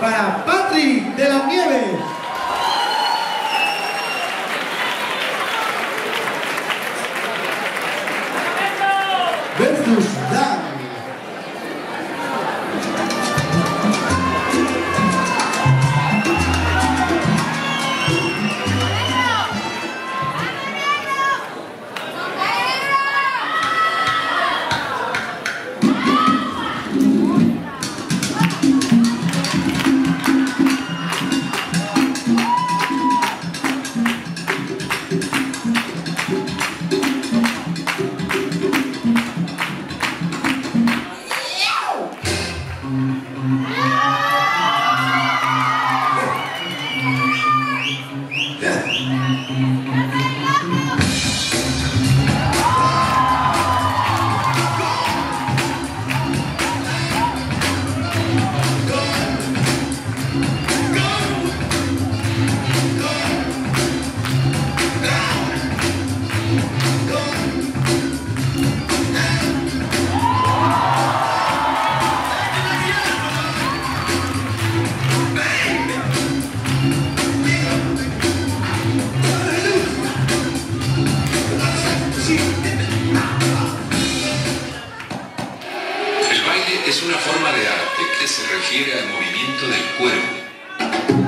para Patrick de la Nieve. Versus Dan. El es una forma de arte que se refiere al movimiento del cuerpo.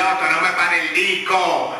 loco, no me pare el disco.